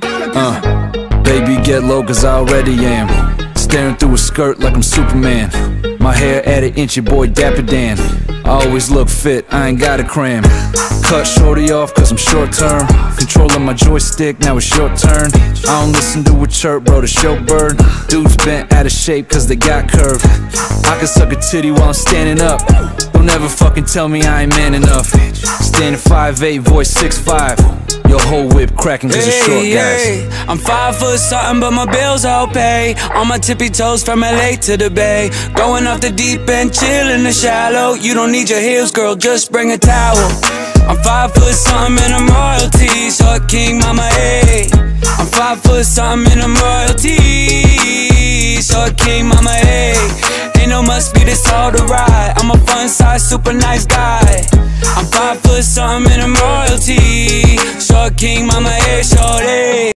Uh, get low cause I already am. Staring through a skirt like I'm Superman. My hair added inch, your boy Dapper Dan. I always look fit, I ain't got a cram. Cut shorty off cause I'm short term. Controlling my joystick, now it's your turn. I don't listen to a chirp, bro, the show bird Dudes bent out of shape cause they got curve I can suck a titty while I'm standing up. Don't ever fucking tell me I ain't man enough. Standing 5'8", voice 6'5", Your whole whip cracking cause it's short guys hey, I'm five foot something, but my bills all pay. On my tippy toes from LA to the Bay. Going off the deep end, chill in the shallow. You don't need your heels, girl, just bring a towel. I'm five foot something and I'm royalty. So a king, mama, hey. I'm five foot something and I'm royalty. So a king, mama, hey. Ain't no must be this all the ride. I'm a fun size, super nice guy. I'm five foot something and I'm royalty talking, King, mama, hey, shorty